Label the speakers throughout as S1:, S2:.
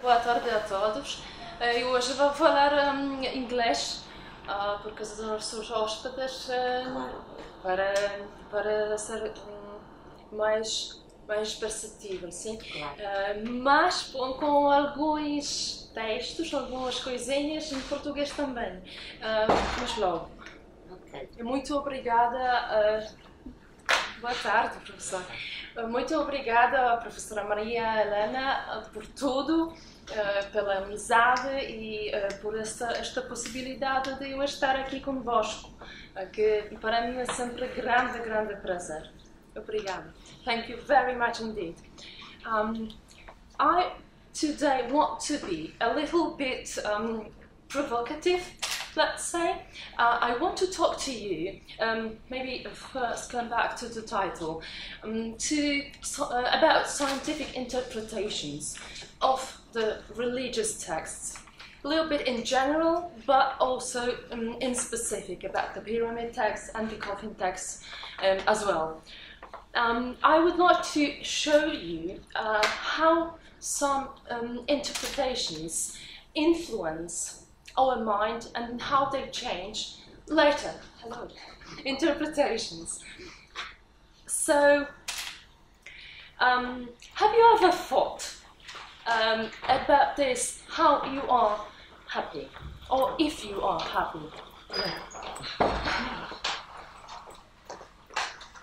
S1: Boa tarde a todos. Eh, Eu hoje vou falar hum, inglês ah, porque os nossos hóspedes eh, para, para ser hum, mais, mais perceptível, sim?
S2: Claro.
S1: Eh, mas com, com alguns textos, algumas coisinhas em português também. Ah, mas logo.
S2: Ok.
S1: Muito obrigada. Boa tarde, professor. Ah, Muito obrigada, professora Maria Helena, ah, por tudo, ah, pela amizade e por esta, esta possibilidade de eu estar aqui convosco, que para mim é sempre grande, grande prazer. Obrigada. Thank you very much indeed. Um, I today want to be a little bit um, provocative, let's say. Uh, I want to talk to you, um, maybe first come back to the title, um, to, uh, about scientific interpretations of the religious texts. A little bit in general, but also um, in specific about the pyramid text and the coffin text um, as well. Um, I would like to show you uh, how some um, interpretations influence our mind and how they change later. Hello, interpretations. So, um, have you ever thought um, about this? How you are happy, or if you are happy?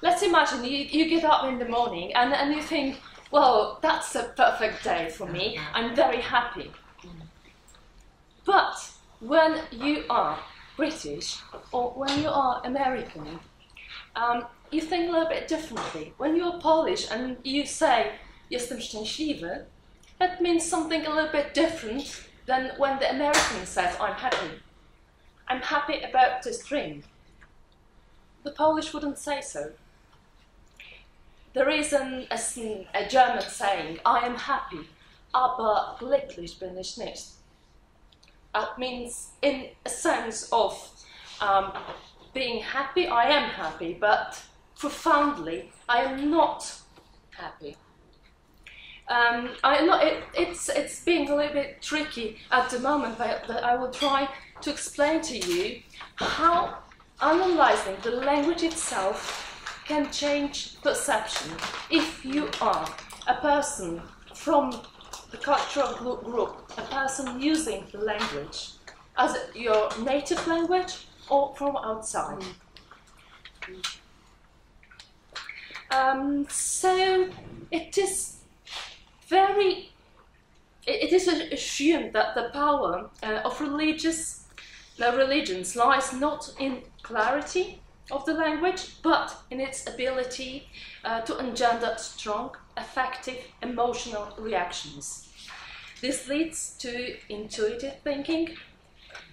S1: Let's imagine you, you get up in the morning and, and you think, well, that's a perfect day for me. I'm very happy. But when you are British or when you are American, um, you think a little bit differently. When you're Polish and you say, jestem szczęśliwy, that means something a little bit different than when the American says, I'm happy. I'm happy about this drink. The Polish wouldn't say so. There is an, a, a German saying, I am happy, aber glücklich bin ich nicht. That means, in a sense of um, being happy, I am happy, but profoundly, I am not happy. Um, I know it, it's it's being a little bit tricky at the moment, but, I will try to explain to you how analyzing the language itself can change perception. If you are a person from the cultural group a person using the language as your native language or from outside. Um, so it is very it is assumed that the power uh, of religious uh, religions lies not in clarity of the language but in its ability uh, to engender strong effective emotional reactions this leads to intuitive thinking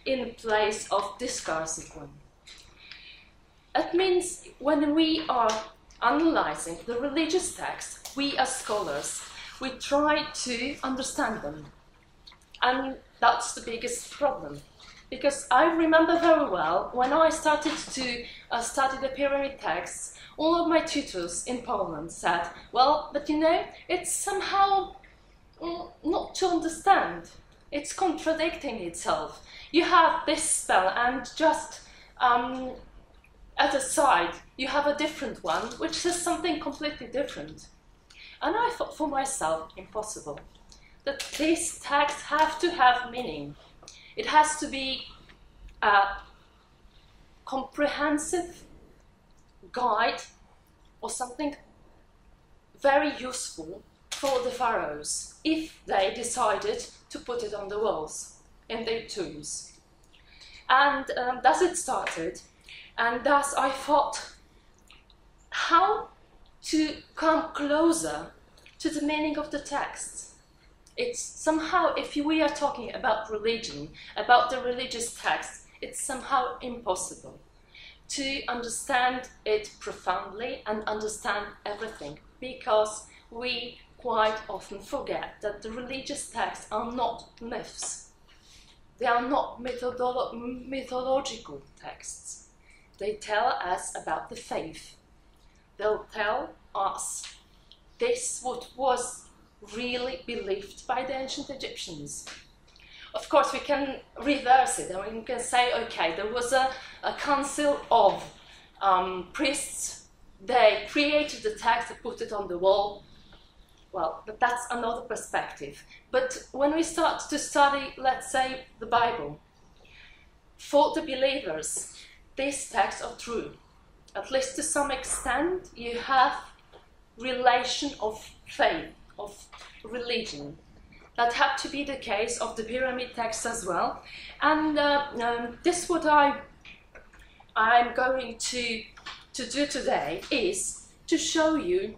S1: in place of discursive one it means when we are analyzing the religious text, we as scholars, we try to understand them. And that's the biggest problem. Because I remember very well when I started to uh, study the pyramid texts, all of my tutors in Poland said, well, but you know, it's somehow not to understand. It's contradicting itself. You have this spell and just um, at the side you have a different one which says something completely different. And I thought for myself, impossible. That these texts have to have meaning. It has to be a comprehensive guide or something very useful for the pharaohs if they decided to put it on the walls in their tombs. And um, thus it started, and thus I thought how to come closer to the meaning of the text. It's somehow, if we are talking about religion, about the religious text, it's somehow impossible to understand it profoundly and understand everything because we quite often forget that the religious texts are not myths. They are not methodolo- mythological texts. They tell us about the faith. They'll tell us this what was really believed by the ancient Egyptians. Of course, we can reverse it and we can say, okay, there was a, a council of um, priests, they created the text, they put it on the wall. Well, but that's another perspective. But when we start to study, let's say, the Bible, for the believers, these texts are true. At least to some extent, you have relation of faith, of religion. That had to be the case of the pyramid text as well. And uh, um, this what I I'm going to to do today is to show you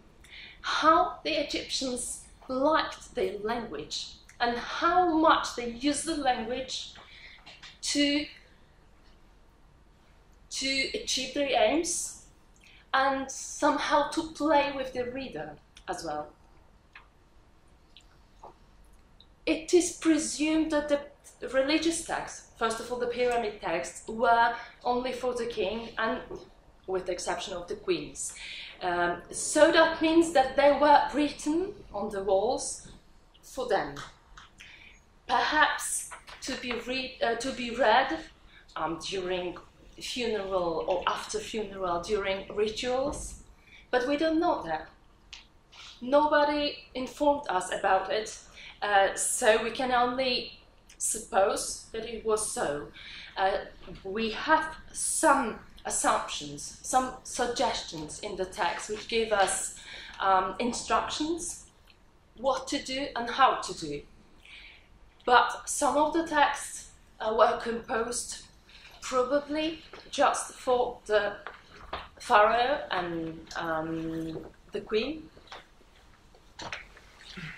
S1: how the Egyptians liked their language and how much they used the language to to achieve their aims and somehow to play with the reader as well. It is presumed that the religious texts, first of all the pyramid texts, were only for the king and with the exception of the queens. Um, so that means that they were written on the walls for them. Perhaps to be, read, uh, to be read um, during funeral or after funeral during rituals, but we don't know that. Nobody informed us about it, uh, so we can only suppose that it was so. Uh, we have some assumptions, some suggestions in the text which give us um, instructions what to do and how to do. But some of the texts uh, were composed probably just for the pharaoh and um, the queen.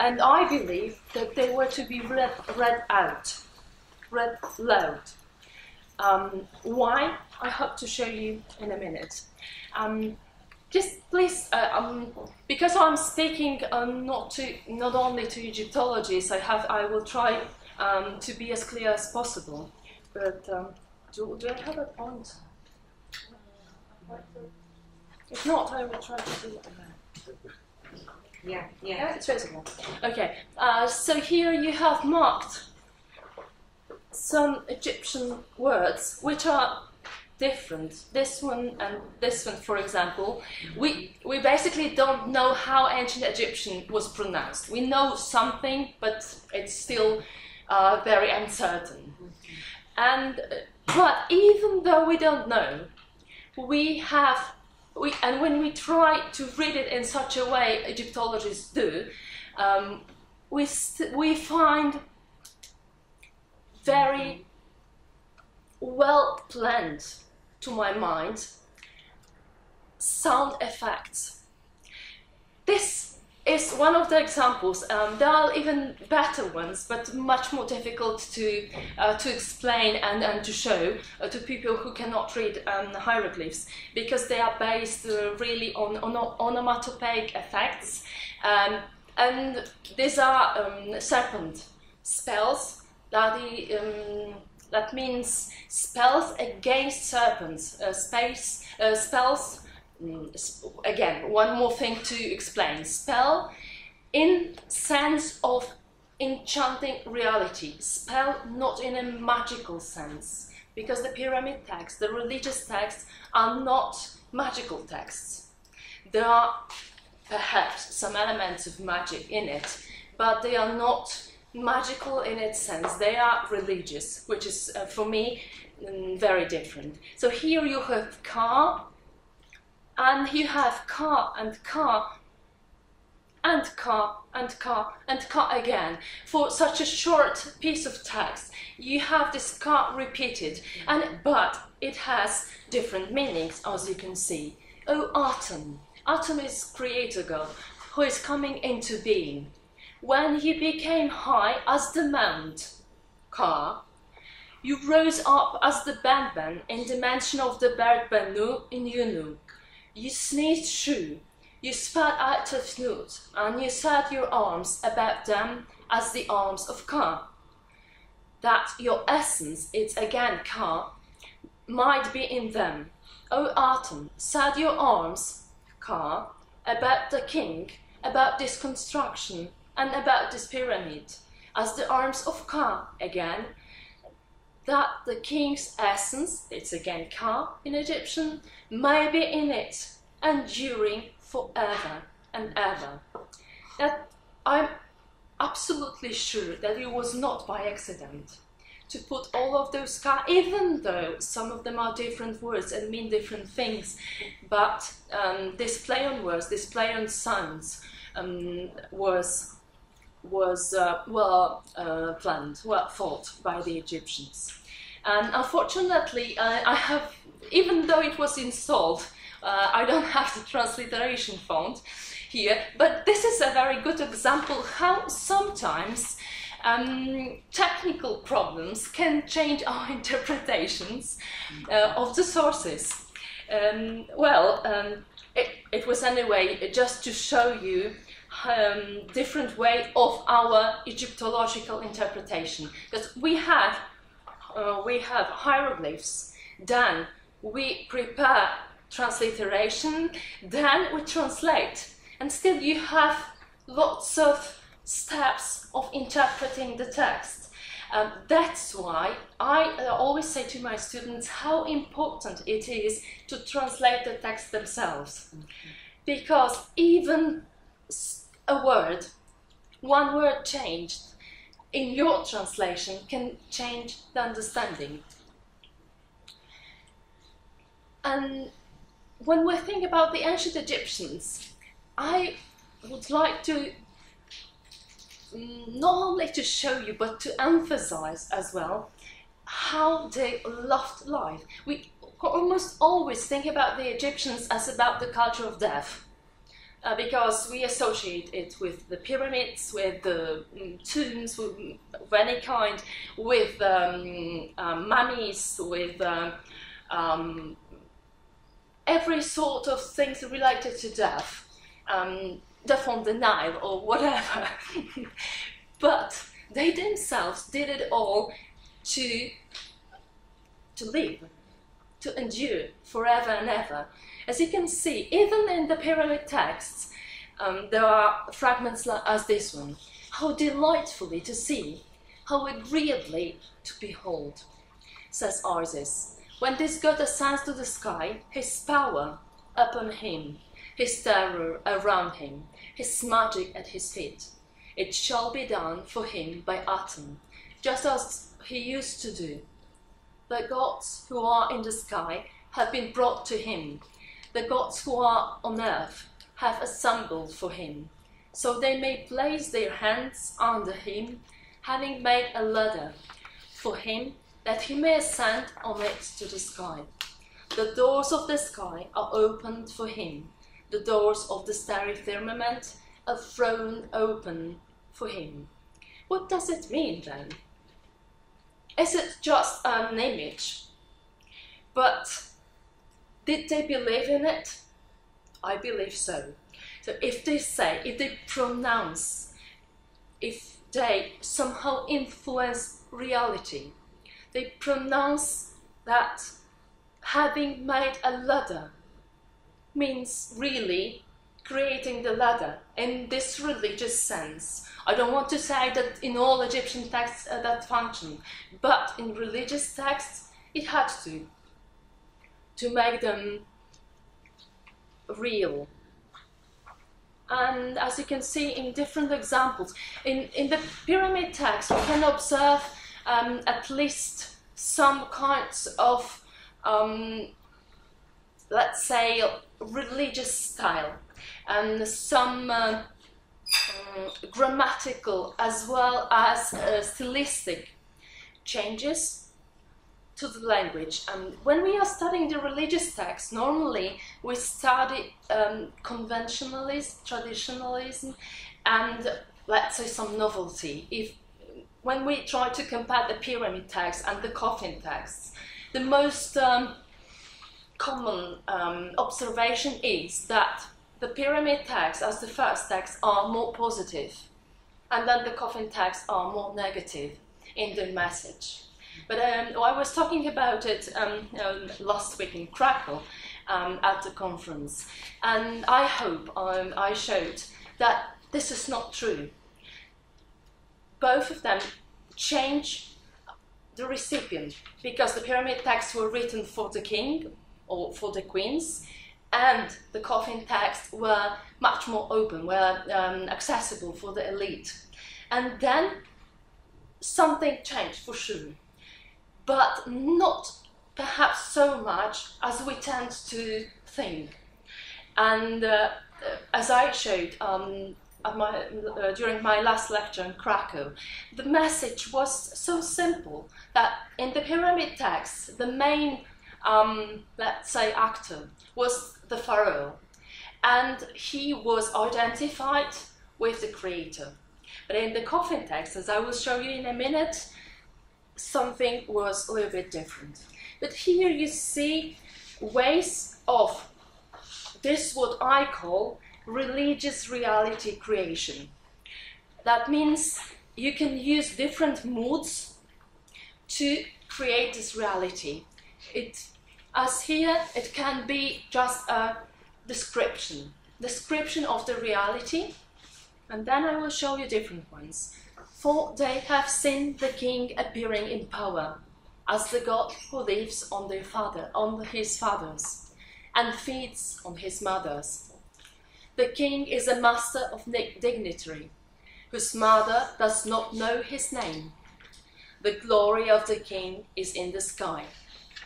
S1: And I believe that they were to be read, read out, read loud. Um, why? I hope to show you in a minute. Um, just please, uh, um, because I'm speaking uh, not to not only to Egyptologists, I have I will try um, to be as clear as possible. But um, do, do I have a point? If not, I will try to do it again.
S2: Yeah, yeah.
S1: Yeah, it's visible. Okay, uh, so here you have marked some Egyptian words which are different. This one and this one, for example, we, we basically don't know how ancient Egyptian was pronounced. We know something, but it's still uh, very uncertain. And but even though we don't know, we have we, and when we try to read it in such a way Egyptologists do, um, we, we find very well planned, to my mind, sound effects. This is one of the examples. Um, there are even better ones, but much more difficult to, uh, to explain and, and to show uh, to people who cannot read um, hieroglyphs because they are based uh, really on, on onomatopoeic effects. Um, and these are um, serpent spells um, that means spells against serpents, uh, space, uh, spells Mm, again, one more thing to explain. Spell in sense of enchanting reality. Spell not in a magical sense. Because the pyramid texts, the religious texts, are not magical texts. There are perhaps some elements of magic in it, but they are not magical in its sense. They are religious, which is, uh, for me, mm, very different. So here you have Ka, and you have Ka and Ka and Ka and Ka and Ka again. For such a short piece of text, you have this Ka repeated, and but it has different meanings, as you can see. Oh, Atum. Atum is creator God, who is coming into being. When you became high as the mount, Ka, you rose up as the Benben in the mansion of the bird Benu in Yunu. You sneezed Shu, you spat out of snoot, and you set your arms about them as the arms of Ka. That your essence is again Ka, might be in them. O Atum, set your arms, Ka, about the king, about this construction, and about this pyramid as the arms of Ka again, that the king's essence, it's again Ka in Egyptian, may be in it, enduring forever and ever. That I'm absolutely sure that it was not by accident to put all of those Ka, even though some of them are different words and mean different things, but um, this play on words, this play on sounds um, was was uh, well uh, planned, well thought by the Egyptians. And unfortunately, I have, even though it was installed, uh, I don't have the transliteration font here, but this is a very good example how sometimes um, technical problems can change our interpretations uh, of the sources. Um, well, um, it, it, was anyway just to show you um, different way of our Egyptological interpretation. Because we have uh, we have hieroglyphs, then we prepare transliteration, then we translate, and still you have lots of steps of interpreting the text. Um, that's why I uh, always say to my students how important it is to translate the text themselves. Mm-hmm. Because even a word, one word changed in your translation can change the understanding. And when we think about the ancient Egyptians, I would like to mm, not only to show you but to emphasize as well how they loved life. We almost always think about the Egyptians as about the culture of death uh, because we associate it with the pyramids, with the um, tombs with, of any kind, with um, um, mummies, with um, um, every sort of things related to death, um, death on the Nile or whatever. but they themselves did it all to to live, to endure forever and ever. As you can see, even in the pyramid texts, um, there are fragments like, as this one. How delightfully to see, how agreeably to behold, says Isis. When this god ascends to the sky, his power upon him, his terror around him, his magic at his feet. It shall be done for him by Atum, just as he used to do. The gods who are in the sky have been brought to him, the gods who are on earth have assembled for him, so they may place their hands under him, having made a ladder for him, that he may ascend on it to the sky. The doors of the sky are opened for him, the doors of the starry firmament are thrown open for him. What does it mean then? Is it just an image? But did they believe in it? I believe so. So if they say, if they pronounce, if they somehow influence reality, they pronounce that having made a ladder means really creating the ladder in this religious sense. I don't want to say that in all Egyptian texts uh, that function, but in religious texts it had to to make them real. And as you can see in different examples, in, in the pyramid text, we can observe um, at least some kinds of, um, let's say, religious style and some uh, um, grammatical as well as uh, stylistic changes to the language. And when we are studying the religious text, normally we study um, conventionalism, traditionalism, and let's say some novelty. If when we try to compare the pyramid text and the coffin texts, the most um, common um, observation is that the pyramid texts, as the first texts, are more positive, and then the coffin texts are more negative in their message. But um, I was talking about it um, um, last week in Krakow um, at the conference, and I hope um, I showed that this is not true. both of them change the recipient because the pyramid texts were written for the king or for the queens, and the coffin texts were much more open, were um, accessible for the elite. And then something changed for sure, but not perhaps so much as we tend to think. And uh, as I showed um, my, uh, during my last lecture in Krakow, the message was so simple that in the pyramid text, the main, um, let's say, actor was the pharaoh, and he was identified with the creator. But in the coffin text, as I will show you in a minute, something was a little bit different. But here you see ways of this, what I call religious reality creation. That means you can use different moods to create this reality. It, as here, it can be just a description, description of the reality, and then I will show you different ones. For they have seen the king appearing in power, as the God who lives on their father, on his fathers, and feeds on his mothers. The king is a master of dignitary, whose mother does not know his name. The glory of the king is in the sky.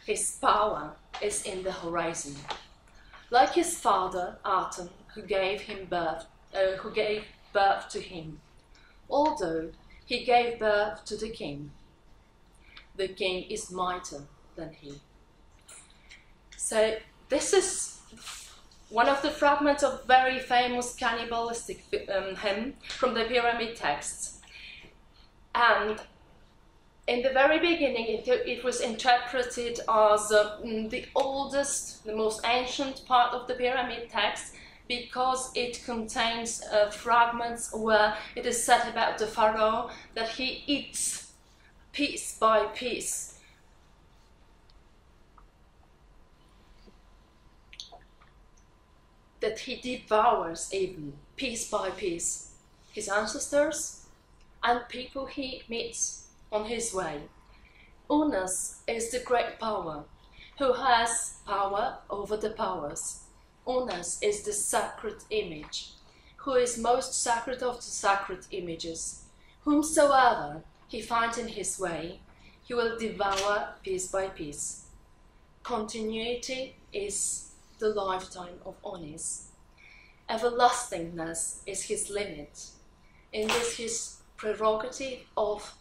S1: His power is in the horizon. Like his father, Atum, who gave him birth, uh, who gave birth to him, although he gave birth to the king. The king is mightier than he. So this is one of the fragments of very famous cannibalistic um, hymn from the pyramid texts. And in the very beginning, it, it was interpreted as uh, the oldest, the most ancient part of the pyramid text because it contains uh, fragments where it is said about the pharaoh that he eats piece by piece that he devours even piece by piece his ancestors and people he meets on his way. Unas is the great power who has power over the powers. Unas is the sacred image, who is most sacred of the sacred images. Whomsoever he finds in his way, he will devour piece by piece. Continuity is the lifetime of Unas. Everlastingness is his limit. In this his prerogative of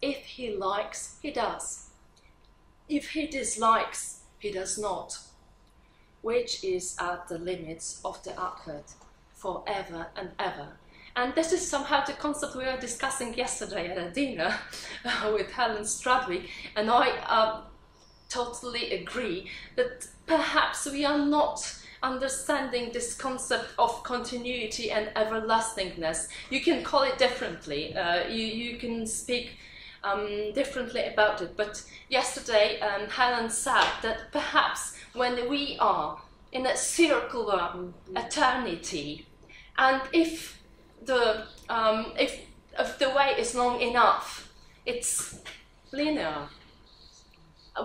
S1: if he likes, he does. If he dislikes, he does not, which is at the limits of the akhet forever and ever. And this is somehow the concept we were discussing yesterday at a dinner with Helen Strudwick, and I uh, totally agree that perhaps we are not understanding this concept of continuity and everlastingness. You can call it differently, uh, you, you can speak um, differently about it, but yesterday um, Helen said that perhaps when we are in a circular eternity, and if the, um, if, if the way is long enough, it's linear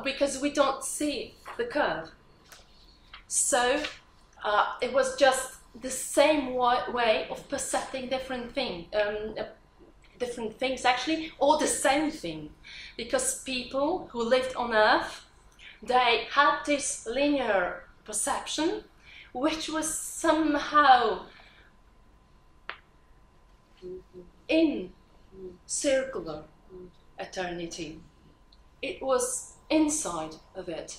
S1: because we don't see the curve. So uh, it was just the same way of perceiving different things, um, different things actually, or the same thing, because people who lived on Earth, they had this linear perception, which was somehow in circular eternity. It was inside of it.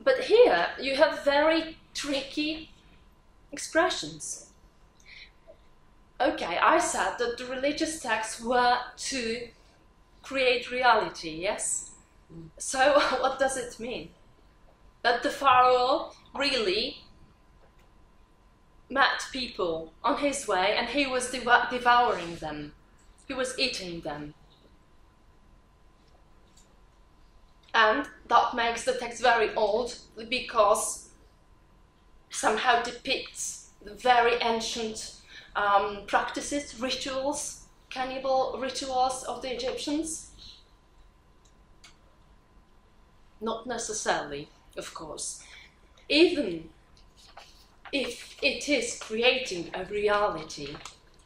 S1: But here you have very tricky expressions. Okay, I said that the religious texts were to create reality, yes? So what does it mean? That the Pharaoh really met people on his way and he was devouring them. He was eating them. and that makes the text very old because somehow depicts the very ancient um, practices, rituals, cannibal rituals of the Egyptians? Not necessarily, of course. Even if it is creating a reality,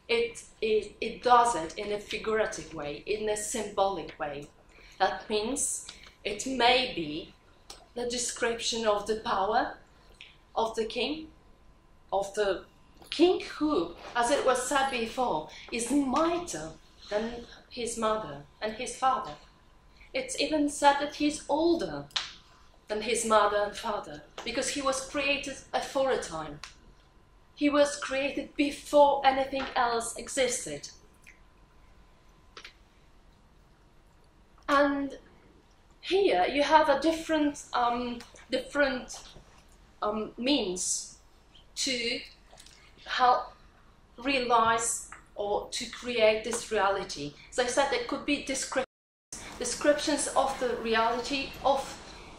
S1: it, it, it does it in a figurative way, in a symbolic way. That means it may be the description of the power of the king, of the king who, as it was said before, is mightier than his mother and his father. It's even said that he's older than his mother and father because he was created for a time. He was created before anything else existed. And here you have a different, um, different um, means to help realize or to create this reality. As I said, it could be descriptions, descriptions of the reality of,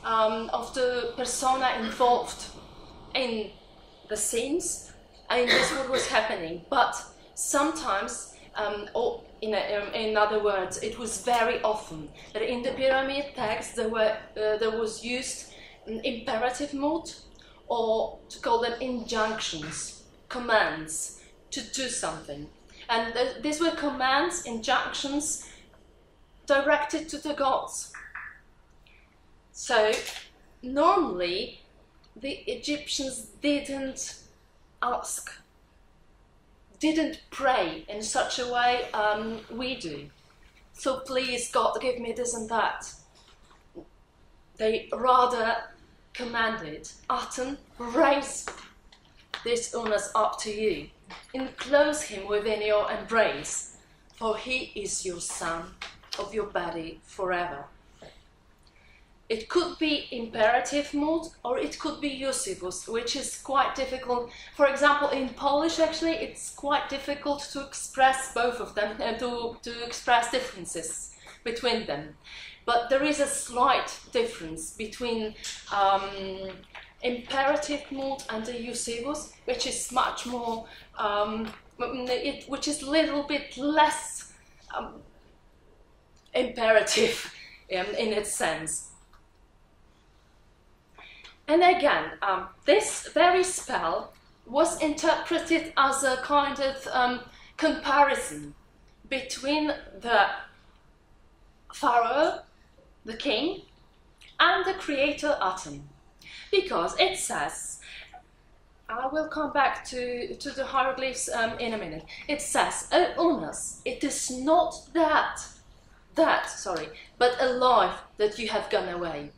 S1: um, of the persona involved in the scenes and this what was happening. But sometimes, um, or in, a, um, in other words, it was very often that in the pyramid text there, were, uh, there was used imperative mode or to call them injunctions, commands to do something. And th these were commands, injunctions directed to the gods. So normally the Egyptians didn't ask, didn't pray in such a way um, we do. So please, God, give me this and that. They rather commanded, Atum, raise this illness up to you. Enclose him within your embrace, for he is your son of your body forever. It could be imperative mood or it could be usivus, which is quite difficult. For example, in Polish, actually, it's quite difficult to express both of them and to, to express differences between them. But there is a slight difference between um, imperative mood and the usivus, which is much more, um, it, which is a little bit less um, imperative um, in its sense. And again, um, this very spell was interpreted as a kind of um, comparison between the pharaoh, the king, and the creator Atum. Because it says, I will come back to, to the hieroglyphs um, in a minute. It says, O Unas, it is not that, that, sorry, but a life that you have gone away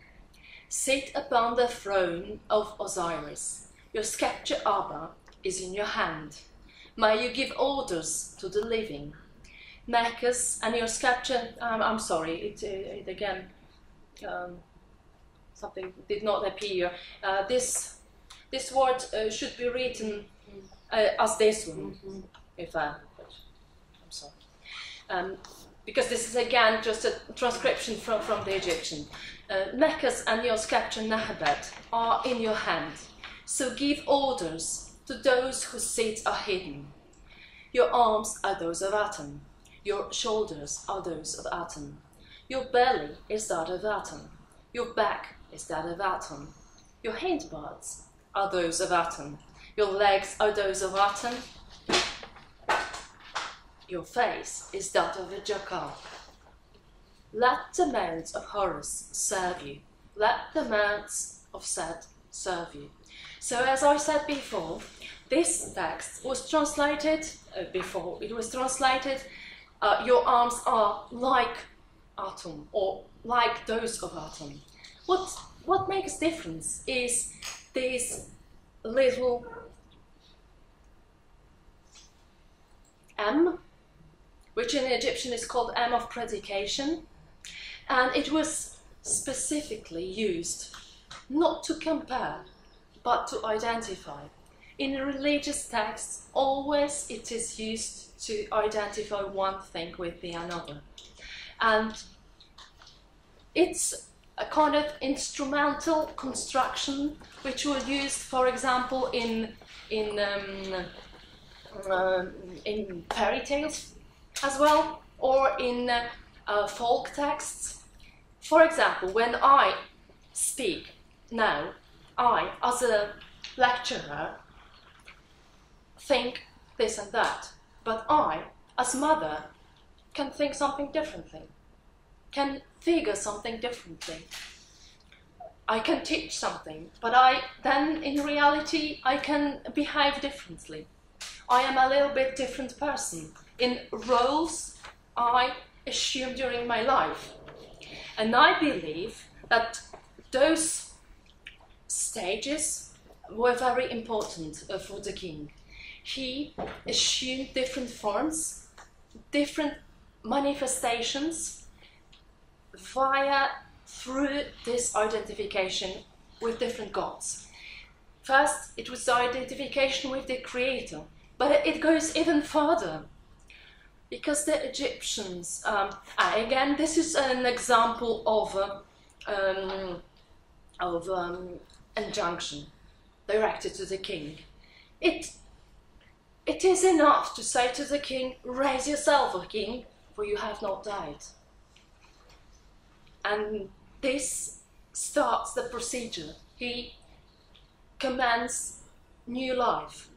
S1: Sit upon the throne of Osiris. Your scepter Abba is in your hand. May you give orders to the living. Nekus and your scepter, um, I'm sorry, it, it again, um, something did not appear. Uh, this, this word uh, should be written uh, as this one, mm -hmm. if I, I'm sorry. Um, because this is again just a transcription from, from the Egyptian. Uh, Nekas and your scepter Nahbet are in your hand, so give orders to those whose seats are hidden. Your arms are those of Atum, your shoulders are those of Atum, your belly is that of Atum, your back is that of Atum, your hindparts are those of Atum, your legs are those of Atum, your face is that of a jackal. Let the mounts of Horus serve you. Let the mounts of Set serve you. So as I said before, this text was translated uh, before. It was translated, uh, your arms are like Atum or like those of Atum. What, what makes difference is this little M which in Egyptian is called M of predication, and it was specifically used not to compare, but to identify. In religious texts, always it is used to identify one thing with the another. And it's a kind of instrumental construction which was used, for example, in in um, uh, in fairy tales as well, or in uh, folk texts. For example, when I speak now, I, as a lecturer, think this and that, but I, as mother, can think something differently, can figure something differently. I can teach something, but I then in reality I can behave differently. I am a little bit different person in roles I assume during my life. And I believe that those stages were very important uh, for the king. He assumed different forms, different manifestations via through this identification with different gods. First, it was the identification with the creator, but it goes even further because the Egyptians, um, again, this is an example of um, of um, injunction directed to the king. It it is enough to say to the king, "Raise yourself, O king, for you have not died." And this starts the procedure. He commands new life,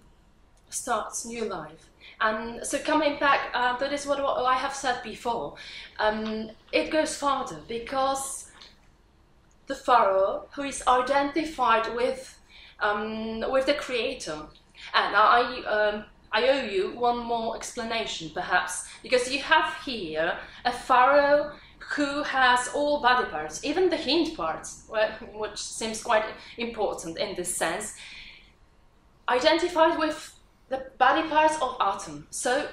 S1: starts new life. And so coming back, uh, that is what, what, I have said before. Um, it goes further because the pharaoh, who is identified with um, with the creator, and I um, I owe you one more explanation, perhaps, because you have here a pharaoh who has all body parts, even the hind parts, which seems quite important in this sense, identified with the body parts of Atum. So,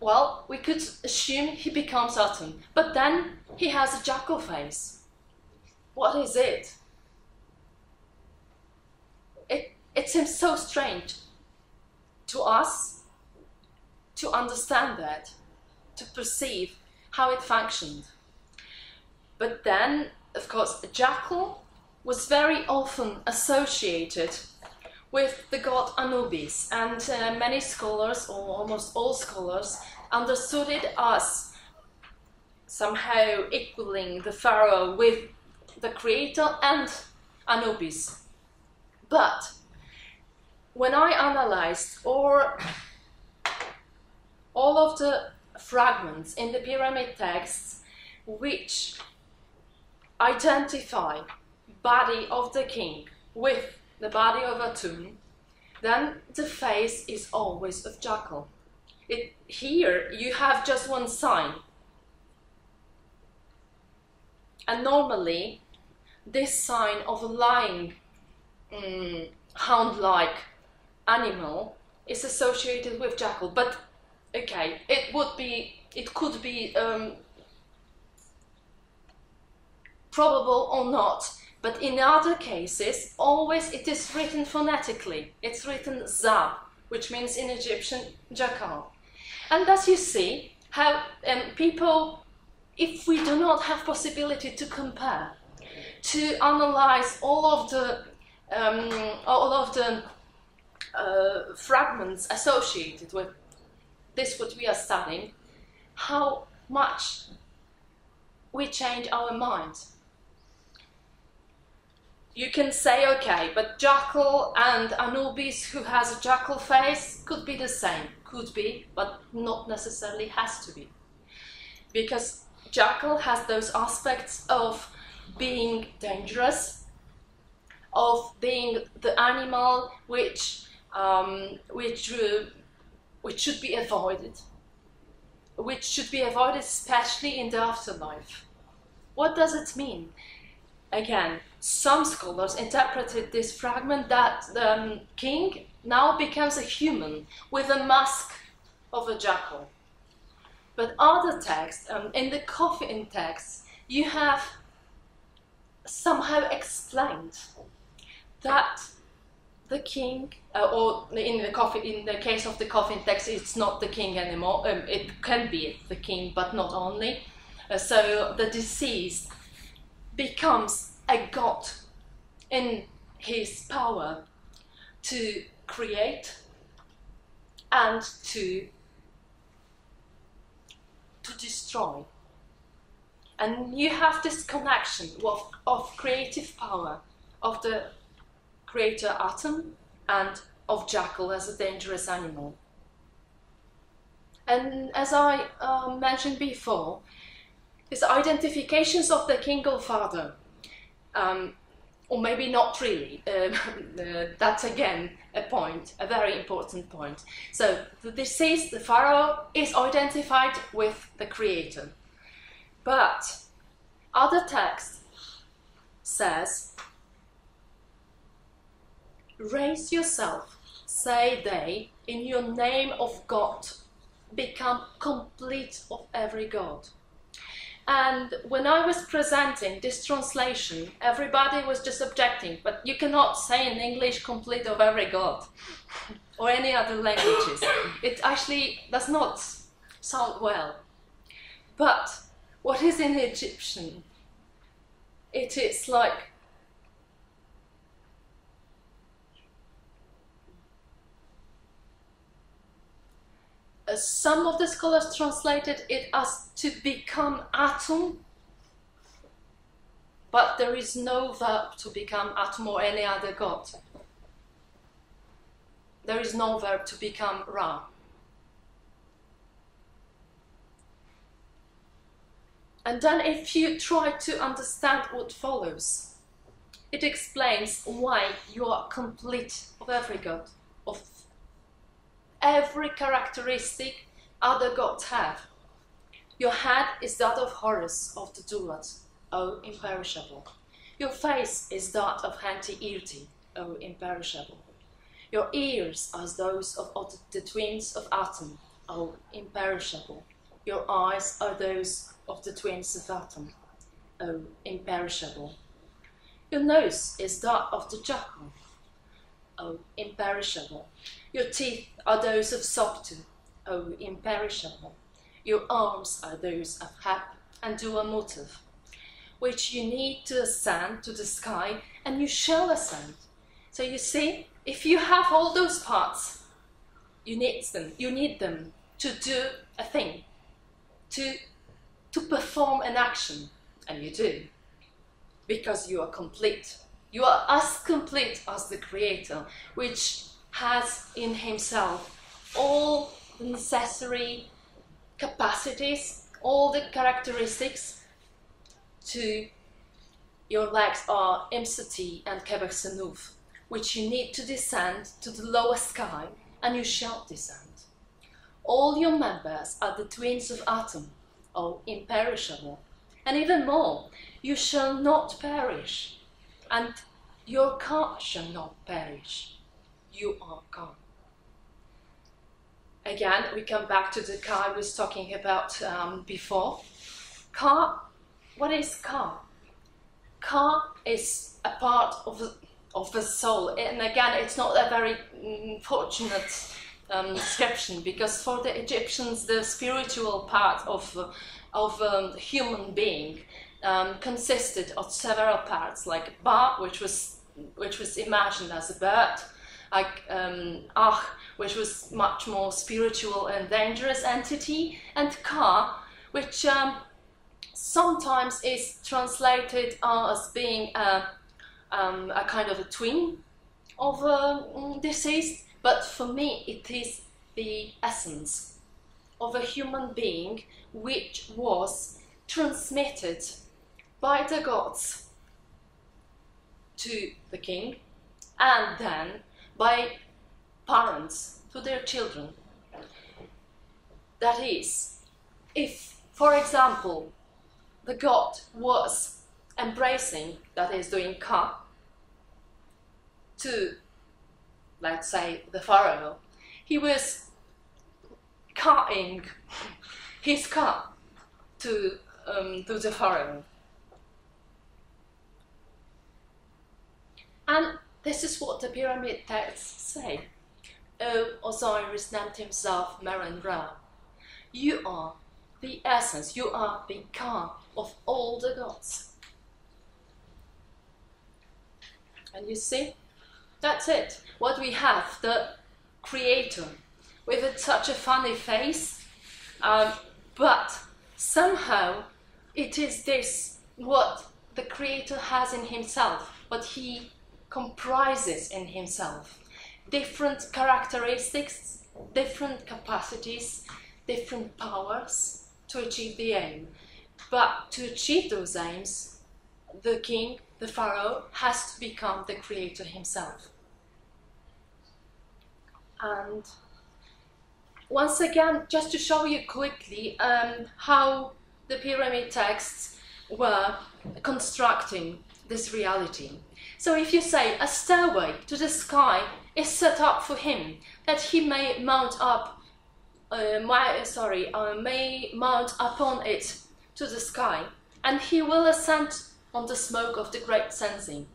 S1: well, we could assume he becomes Atum, but then he has a jackal face. What is it? It, it seems so strange to us to understand that, to perceive how it functioned. But then, of course, jackal was very often associated with the god Anubis, and uh, many scholars, or almost all scholars, understood it as somehow equaling the pharaoh with the creator and Anubis. But when I analyzed or all of the fragments in the pyramid texts which identify body of the king with the body of Atum, then the face is always of jackal. It, here you have just one sign. And normally, this sign of a lying um, hound-like animal is associated with jackal. But okay, it would be, it could be um, probable or not. But in other cases, always it is written phonetically. It's written Zab, which means in Egyptian jackal. And thus you see how um, people, if we do not have possibility to compare, to analyze all of the um, all of the uh, fragments associated with this what we are studying, how much we change our minds you can say, okay, but Jackal and Anubis, who has a Jackal face, could be the same. Could be, but not necessarily has to be. Because Jackal has those aspects of being dangerous, of being the animal which, um, which, uh, which should be avoided, which should be avoided especially in the afterlife. What does it mean? Again, some scholars interpreted this fragment that the um, king now becomes a human with a mask of a jackal. But other texts, um, in the coffin text, you have somehow explained that the king, uh, or in the coffin, in the case of the coffin text, it's not the king anymore. Um, it can be the king, but not only. Uh, so the deceased becomes a God in his power to create and to to destroy. And you have this connection of, of creative power of the creator Atum and of jackal as a dangerous animal. And as I uh, mentioned before, his identifications of the king of father, um, or maybe not really, uh, uh, that's again a point, a very important point. So the deceased, the pharaoh, is identified with the creator. But other text says, raise yourself, say they, in your name of God, become complete of every God. And when I was presenting this translation, everybody was just objecting, but you cannot say in English complete of every god or any other languages. It actually does not sound well. But what is in Egyptian? It is like Uh, some of the scholars translated it as to become Atum, but there is no verb to become Atum or any other god. There is no verb to become Ra. And then, if you try to understand what follows, it explains why you are complete of every god, of every characteristic other gods have. Your head is that of Horus of the Duat, O imperishable. Your face is that of Henty-Irti, O imperishable. Your ears are those of the twins of Atum, O imperishable. Your eyes are those of the twins of Atum, O imperishable. Your nose is that of the jackal, O imperishable. Your teeth are those of Soptu, O oh, imperishable. Your arms are those of Hap and Duamutef, which you need to ascend to the sky, and you shall ascend. So you see, if you have all those parts, you need them. You need them to do a thing, to to perform an action, and you do, because you are complete. You are as complete as the Creator, which has in himself all the necessary capacities, all the characteristics to your legs are Imsati and Kebek which you need to descend to the lower sky, and you shall descend. All your members are the twins of Atum, O imperishable, and even more, you shall not perish, and your ka shall not perish. You are gone. Again, we come back to the ka I was talking about um, before. Ka, what is ka? Ka is a part of the, of the soul. And again, it's not a very mm, fortunate um, description because for the Egyptians, the spiritual part of, of um, human being um, consisted of several parts, like Ba, which was which was imagined as a bird, like um, Akh, which was much more spiritual and dangerous entity, and Ka, which um, sometimes is translated as being a, um, a, kind of a twin of a um, deceased, but for me it is the essence of a human being which was transmitted by the gods to the king and then by parents to their children. That is, if, for example, the god was embracing, that is, doing ka, to, let's say, the pharaoh, he was kaing his ka to, um, to the pharaoh. And this is what the pyramid texts say. O Osiris named himself Meren Ra. You are the essence, you are the ka of all the gods. And you see, that's it. What we have, the creator, with such a funny face, um, but somehow it is this what the Creator has in Himself, what He comprises in Himself. Different characteristics, different capacities, different powers to achieve the aim. But to achieve those aims, the king, the pharaoh, has to become the creator himself. And once again, just to show you quickly um, how the pyramid texts were constructing this reality. So if you say a stairway to the sky is set up for him, that he may mount up, uh, my, sorry, uh, may mount upon it to the sky, and he will ascend on the smoke of the great censing.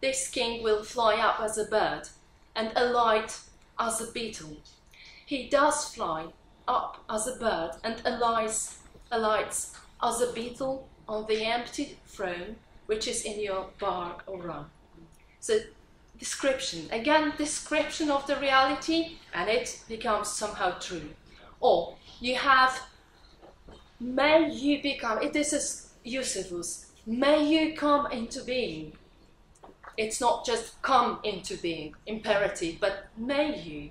S1: This king will fly up as a bird and alight as a beetle. He does fly up as a bird and alights, alights as a beetle on the empty throne which is in your bar or run. So description, again description of the reality and it becomes somehow true. Or you have may you become, it is jussive, may you come into being. It's not just come into being, imperative, but may you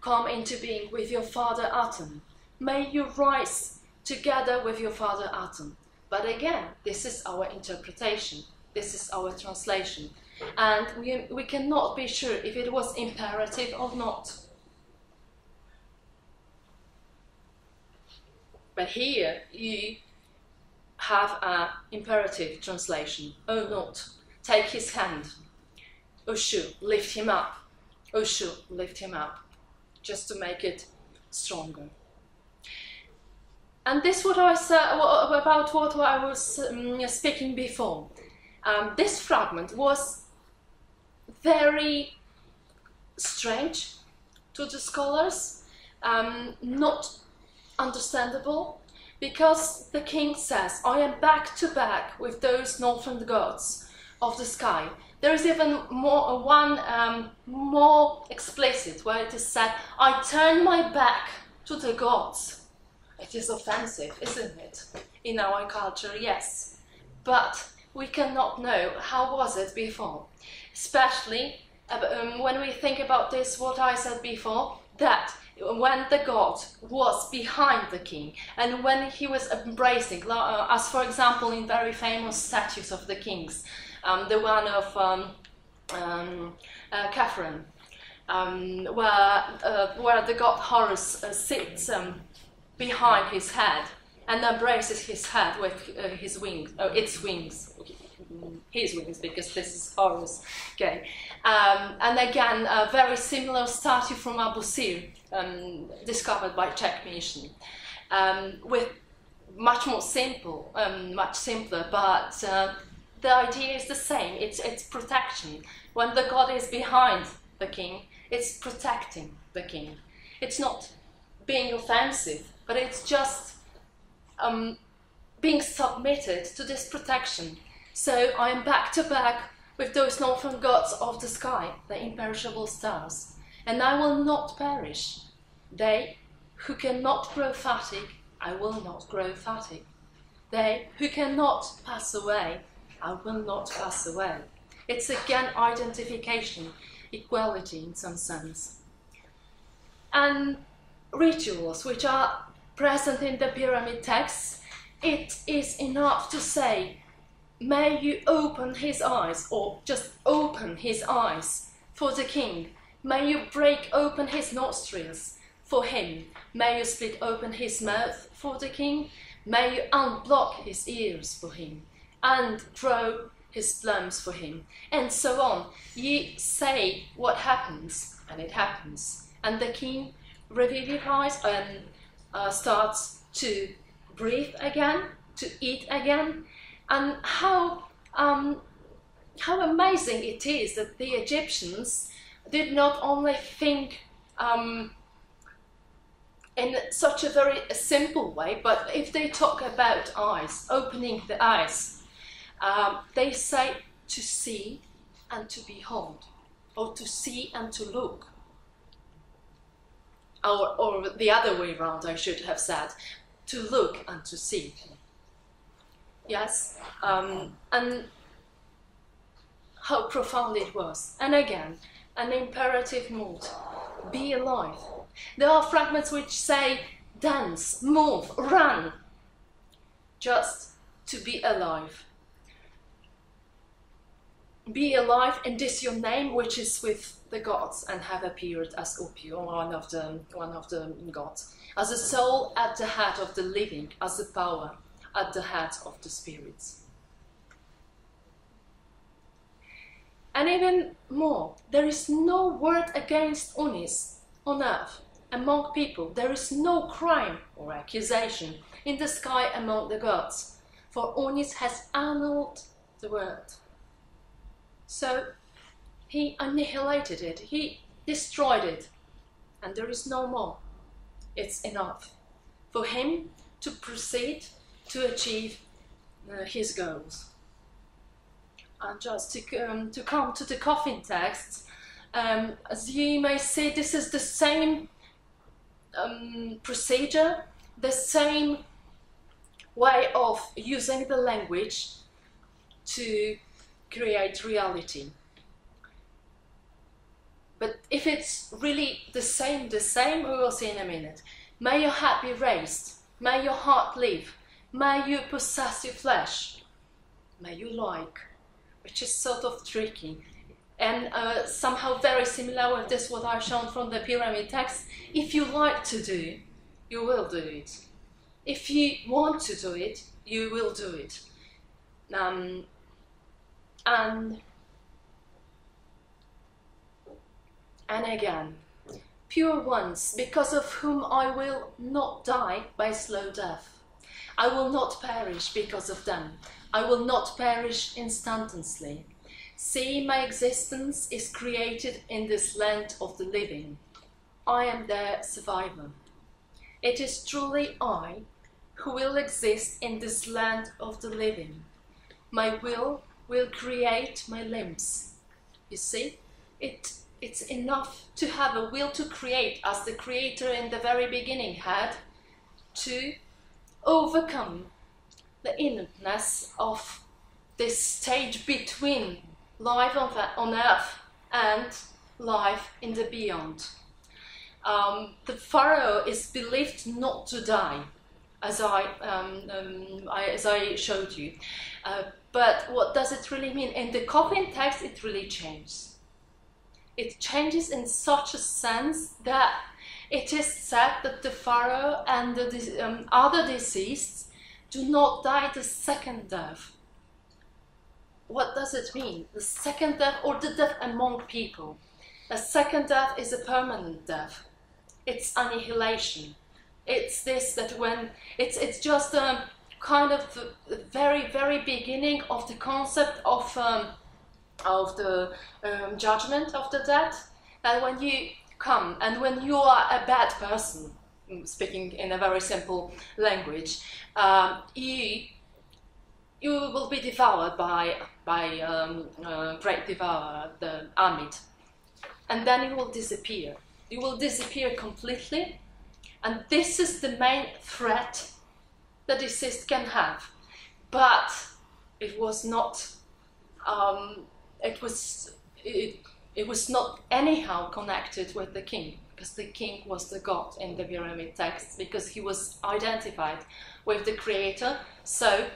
S1: come into being with your father Atum. May you rise together with your father Atum. But again, this is our interpretation, this is our translation, and we, we cannot be sure if it was imperative or not. But here you have an imperative translation. Oh, not. Take his hand. Ushu, lift him up. Ushu, lift him up. Just to make it stronger. And this what I said about what I was um, speaking before. Um, this fragment was very strange to the scholars, um, not understandable, because the king says, I am back to back with those northern gods of the sky. There is even more, one um, more explicit where it is said, I turn my back to the gods it is offensive, isn't it? In our culture, yes. But we cannot know how was it before. Especially um, when we think about this, what I said before, that when the god was behind the king and when he was embracing, uh, as for example in very famous statues of the kings, um, the one of um, um, uh, Khephren, um, where, uh, where the god Horus uh, sits um, behind his head and embraces his head with uh, his wings, oh, its wings, his wings, because this is Horus. Okay. Um, and again, a very similar statue from Abu Sir, um, discovered by Czech mission, um, with much more simple, um, much simpler, but uh, the idea is the same. It's, it's protection. When the god is behind the king, it's protecting the king. It's not being offensive, but it's just um, being submitted to this protection. So I am back to back with those northern gods of the sky, the imperishable stars, and I will not perish. They who cannot grow fatigue, I will not grow fatigue. They who cannot pass away, I will not pass away. It's again identification, equality in some sense. And rituals, which are present in the pyramid texts, it is enough to say, May you open his eyes, or just open his eyes for the king. May you break open his nostrils for him. May you split open his mouth for the king. May you unblock his ears for him, and draw his plums for him, and so on. Ye say what happens, and it happens. And the king revivifies and uh, starts to breathe again, to eat again, and how um, how amazing it is that the Egyptians did not only think um, in such a very simple way, but if they talk about eyes, opening the eyes, um, they say to see and to behold, or to see and to look or, or the other way around, I should have said. to look and to see. Yes, um, and how profound it was. And again, an imperative mood be alive. There are fragments which say dance, move, run, just to be alive. Be alive in this your name, which is with the gods and have appeared as Opu, one of the one of the gods, as a soul at the head of the living, as a power at the head of the spirits. And even more, there is no word against Unas on earth among people. There is no crime or accusation in the sky among the gods, for Unas has annulled the world. So he annihilated it, he destroyed it, and there is no more. It's enough for him to proceed to achieve uh, his goals. And just to, um, to come to the coffin text, um, as you may see, this is the same um, procedure, the same way of using the language to create reality. But if it's really the same, the same, we will see in a minute. May your heart be raised. May your heart live. May you possess your flesh. May you like, which is sort of tricky. And uh, somehow very similar with this, what I've shown from the pyramid text. If you like to do, you will do it. If you want to do it, you will do it. Um, and and again, pure ones, because of whom I will not die by slow death. I will not perish because of them. I will not perish instantaneously. See, my existence is created in this land of the living. I am their survivor. It is truly I who will exist in this land of the living. My will will create my limbs. You see, it, it's enough to have a will to create, as the Creator in the very beginning had, to overcome the inerness of this stage between life on, on earth and life in the beyond. Um, the pharaoh is believed not to die, as I, um, um, I as I showed you. Uh, but what does it really mean? In the coffin text, it really changes. It changes in such a sense that it is said that the pharaoh and the um, other deceased do not die the second death. What does it mean? The second death or the death among people? The second death is a permanent death. It's annihilation. It's this that when it's it's just a kind of the very very beginning of the concept of um, of the um, judgment of the dead. And when you come and when you are a bad person, speaking in a very simple language, um, you you will be devoured by by um, uh, great devourer, the Ammit, and then you will disappear. You will disappear completely, and this is the main threat that the deceased can have. But it was not. Um, it was. It, it was not anyhow connected with the king because the king was the god in the pyramid text because he was identified with the creator so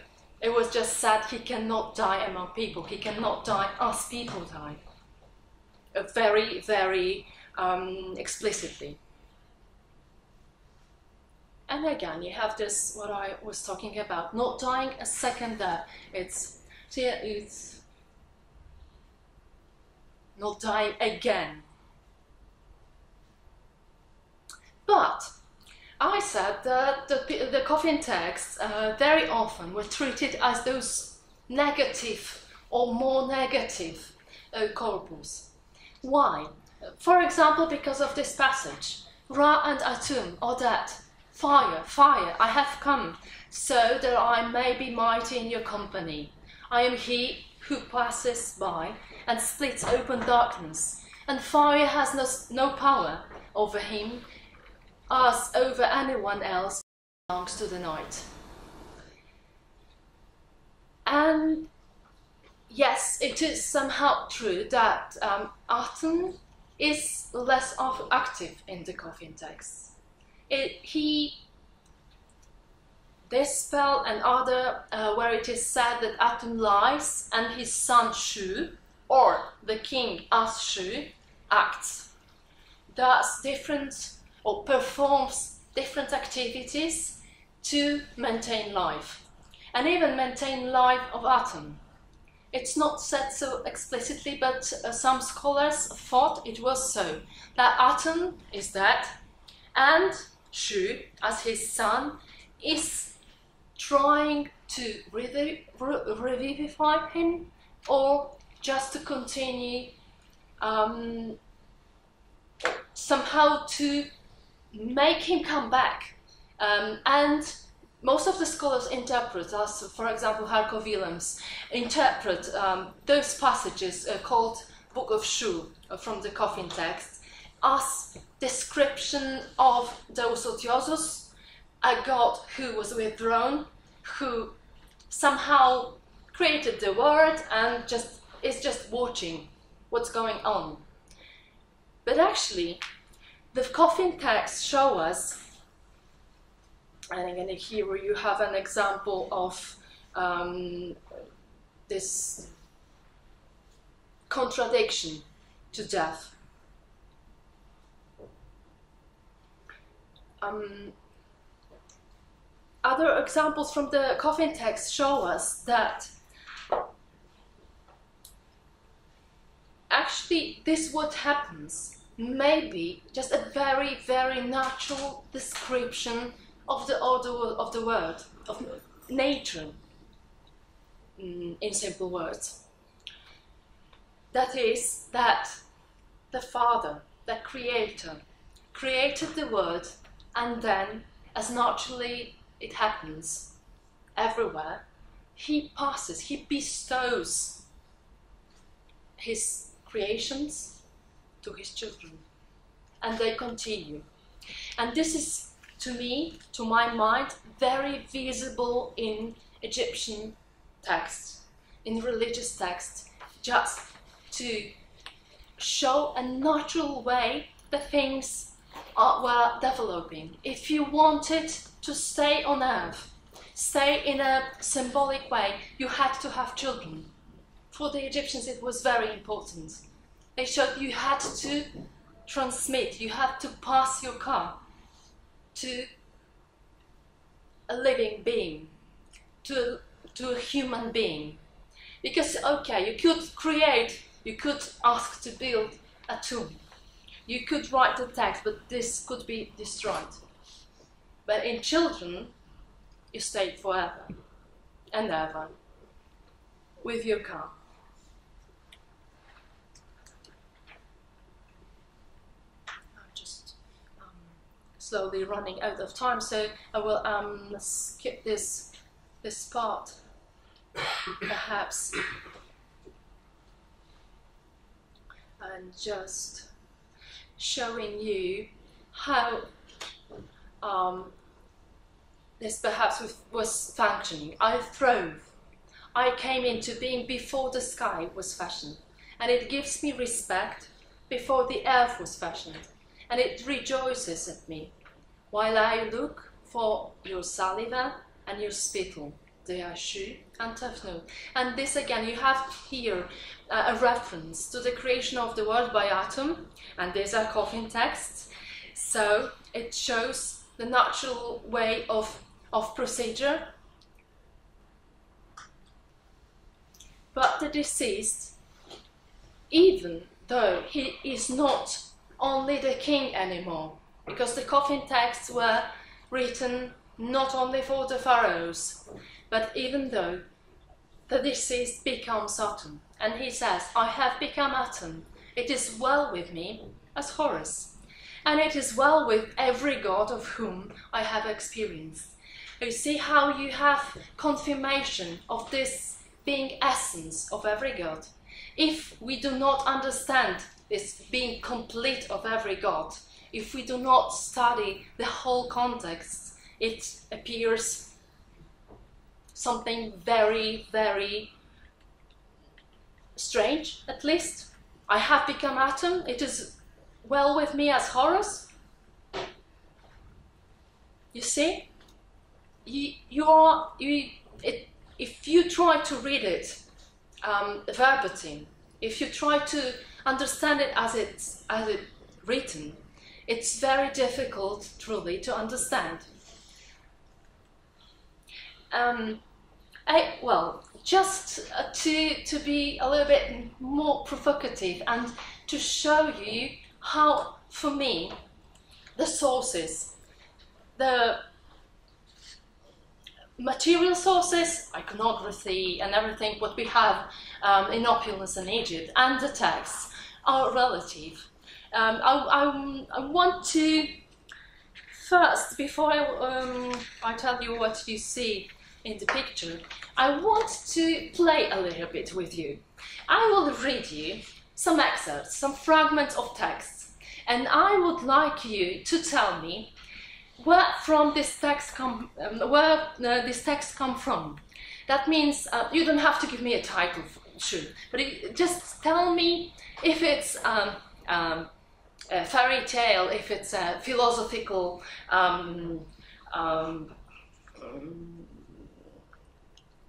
S1: it was just said he cannot die among people he cannot die as people die very very um, explicitly and again you have this what i was talking about not dying a second there it's it's not dying again. But I said that the, the coffin texts uh, very often were treated as those negative or more negative uh, corpus. Why? For example, because of this passage, Ra and Atum are dead. Fire, fire, I have come, so that I may be mighty in your company. I am he who passes by and splits open darkness, and fire has no, no power over him as over anyone else belongs to the night. And yes, it is somehow true that um, Atum is less active in the Coffin text. It, he, this spell and other uh, where it is said that Atum lies and his son Shu, or the king as Shu, acts, does different or performs different activities to maintain life and even maintain life of Atum. It's not said so explicitly, but uh, some scholars thought it was so. That Atum is dead, and Shu, as his son, is trying to revivify him or just to continue um, somehow to make him come back. Um, and most of the scholars interpret, as for example Harco Willems, interpret um, those passages uh, called Book of Shu uh, from the coffin text as description of Deus Otiosus, a god who was withdrawn, who somehow created the world and just is just watching what's going on. But actually, the coffin texts show us and again, here you have an example of um, this contradiction to death. Um, other examples from the coffin text show us that actually this what happens may be just a very very natural description of the order of the world, of nature, mm, in simple words. That is, that the Father, the Creator, created the world, and then, as naturally it happens everywhere, He passes, He bestows His creations to His children, and they continue. And this is to me, to my mind, very visible in Egyptian texts, in religious texts, just to show a natural way the things Uh, are, were developing. If you wanted to stay on earth, stay in a symbolic way, you had to have children. For the Egyptians, it was very important. They showed you had to transmit, you had to pass your ka to a living being, to, to a human being. Because, okay, you could create, you could ask to build a tomb, you could write the text, but this could be destroyed. But in children, you stay forever and ever with your ka. I'm just um, slowly running out of time, so I will um, skip this this part, perhaps, and just showing you how um, this perhaps was functioning. I throve. I came into being before the sky was fashioned, and it gives me respect before the earth was fashioned, and it rejoices at me while I look for your saliva and your spittle. They are Shu and Tefnut. And this again, you have here uh, a reference to the creation of the world by Atum, and these are coffin texts. So it shows the natural way of, of procedure. But the deceased, even though he is not only the king anymore, because the coffin texts were written not only for the pharaohs, but even though the deceased becomes Atum, and he says, I have become Atum, it is well with me as Horus, and it is well with every god of whom I have experience. You see how you have confirmation of this being essence of every god. If we do not understand this being complete of every god, if we do not study the whole context, it appears something very, very strange, at least. I have become Atum. It is well with me as Horus. You see? You, you are, you, it, if you try to read it um, verbatim, if you try to understand it as it's, as it's written, it's very difficult, truly, to understand. Um, I, well, just uh, to, to be a little bit more provocative and to show you how, for me, the sources, the material sources, iconography, and everything what we have um, in opulence in Egypt, and the texts are relative. Um, I, I, I, want to first, before I, um, I tell you what you see in the picture, I want to play a little bit with you. I will read you some excerpts, some fragments of text, and I would like you to tell me where from this text come, um, where uh, this text come from. That means uh, you don't have to give me a title, sure, but it, just tell me if it's um, um, a fairy tale, if it's a philosophical um, um,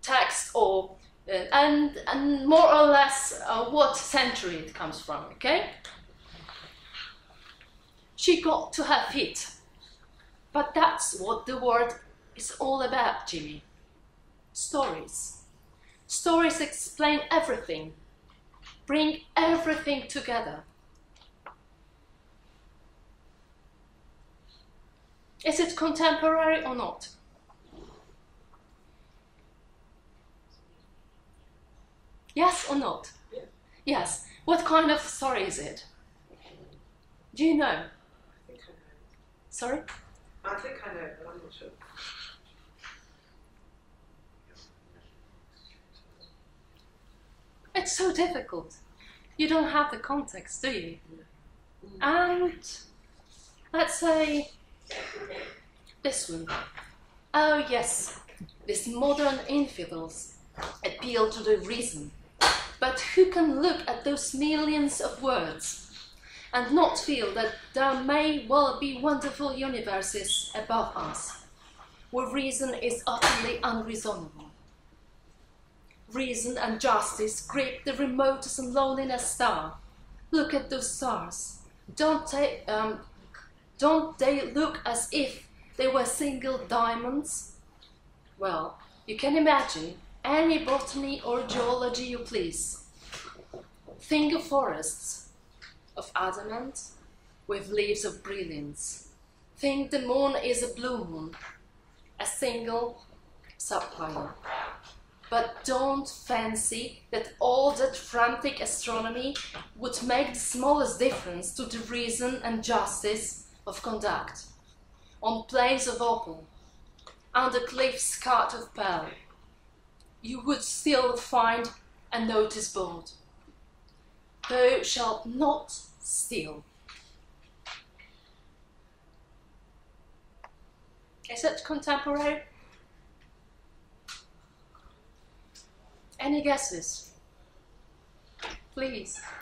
S1: text or uh, and and more or less uh, what century it comes from okay? She got to her feet but that's what the word is all about jimmy. Stories. Stories explain everything. Bring everything together. Is it contemporary or not Yes or not?
S2: Yeah.
S1: Yes. What kind of story is it? Do you know?
S2: I think I know.
S1: Sorry?
S2: I think I know, but I'm not sure.
S1: It's so difficult. You don't have the context, do you? And let's say this one. Oh, yes, these modern infidels appeal to the reason but who can look at those millions of words and not feel that there may well be wonderful universes above us, where reason is utterly unreasonable? Reason and justice grip the remotest and loneliest star. Look at those stars. Don't they, um, don't they look as if they were single diamonds? Well, you can imagine any botany or geology you please. Think of forests of adamant with leaves of brilliance. Think the moon is a blue moon, a single sapphire. But don't fancy that all that frantic astronomy would make the smallest difference to the reason and justice of conduct. On plains of opal, under cliffs cut of pearl, you would still find a notice board. Thou shalt not steal. Is it contemporary? Any guesses? Please.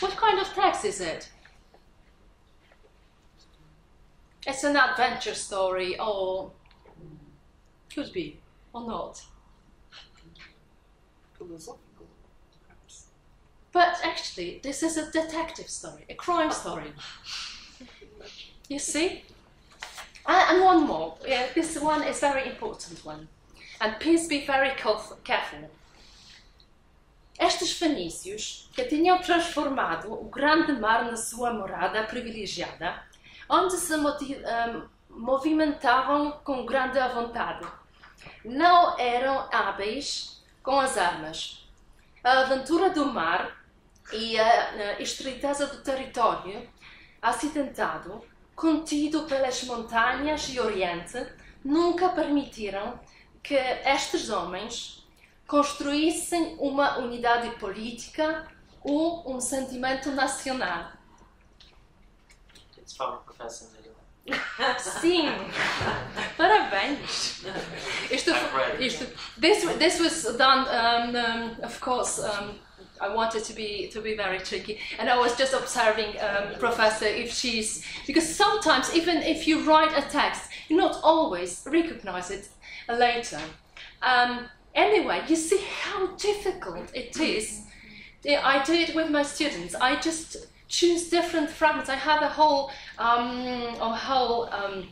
S1: what kind of text is it? It's an adventure story or could be, or not.
S2: Philosophical, perhaps.
S1: But actually, this is a detective story, a crime story. You see? And, one more. Yeah, this one is very important one. And please be very careful. Estes fenícios, que tinham transformado o grande mar na sua morada privilegiada, onde se um, movimentavam com grande vontade, não eram hábeis com as armas. A aventura do mar e a estreiteza do território acidentado, contido pelas montanhas e oriente, nunca permitiram que estes homens construíssem uma unidade política ou um sentimento nacional.
S3: It's from Professor.
S1: Sim! Parabéns! Isto, isto, this, this was done, um, um, of course, um, I wanted to be to be very tricky, and I was just observing um, Professor if she's because sometimes even if you write a text, you not always recognize it later. Um, anyway, you see how difficult it is. I do it with my students. I just choose different fragments. I have a whole um, a whole um,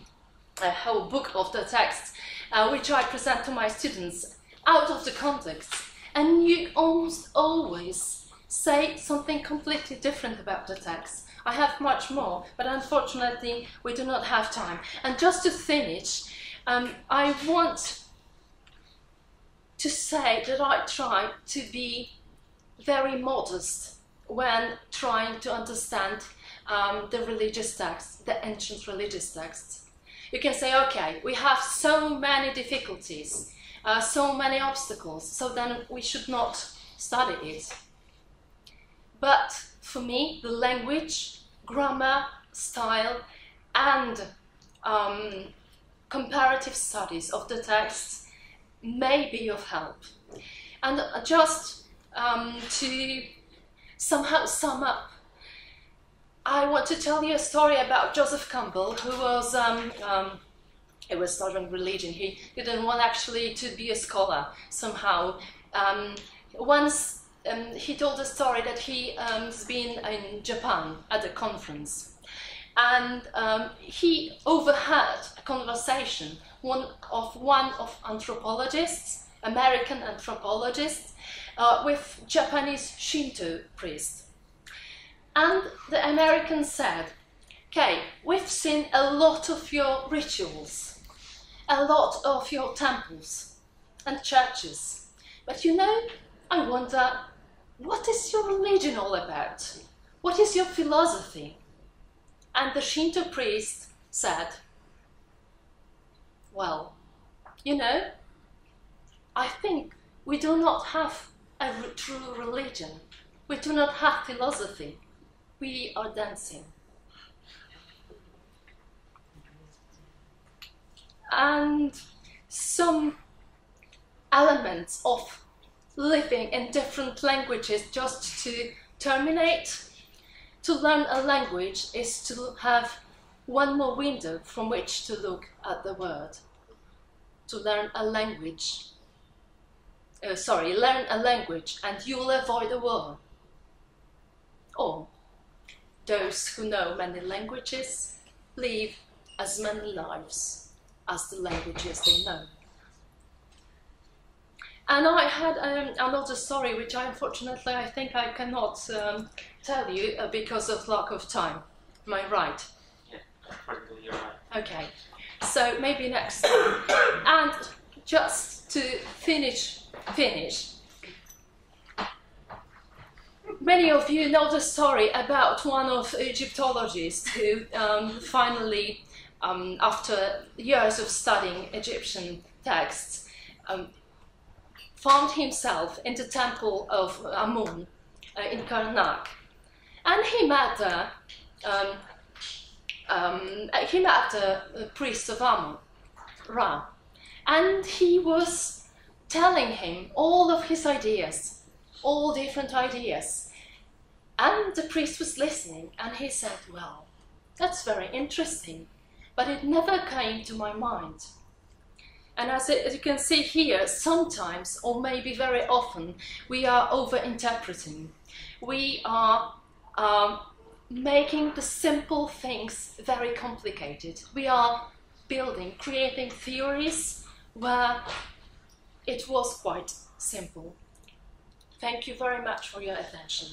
S1: a whole book of the texts uh, which I present to my students out of the context and you almost always say something completely different about the text. I have much more, but unfortunately we do not have time. And just to finish, um, I want to say that I try to be very modest when trying to understand um, the religious texts, the ancient religious texts. You can say, okay, we have so many difficulties uh, so many obstacles, so then we should not study it. But for me, the language, grammar, style, and um, comparative studies of the texts may be of help. And just um, to somehow sum up, I want to tell you a story about Joseph Campbell, who was um, um it was studying religion. He, he didn't want actually to be a scholar somehow. Um, once um, he told a story that he um, has been in Japan at a conference and um, he overheard a conversation one of one of anthropologists, American anthropologists, uh, with Japanese Shinto priest. And the American said, okay, we've seen a lot of your rituals a lot of your temples and churches. But you know, I wonder, what is your religion all about? What is your philosophy? And the Shinto priest said, Well, you know, I think we do not have a true religion. We do not have philosophy. We are dancing. and some elements of living in different languages just to terminate. To learn a language is to have one more window from which to look at the world. To learn a language, uh, sorry, learn a language and you'll avoid the war. Or those who know many languages live as many lives as the languages they know. And I had um, another story which I unfortunately I think I cannot um, tell you uh, because of lack of time. Am I right?
S3: Yeah, you're right.
S1: Okay, so maybe next time. and just to finish, finish. Many of you know the story about one of Egyptologists who um, finally um, after years of studying Egyptian texts, um, found himself in the temple of Amun uh, in Karnak. And he met there, um, um, he met the priest of Amun, Ra, and he was telling him all of his ideas, all different ideas. And the priest was listening, and he said, Well, that's very interesting but it never came to my mind. And as, you can see here, sometimes, or maybe very often, we are over-interpreting. We are um, making the simple things very complicated. We are building, creating theories where it was quite simple. Thank you very much for your attention.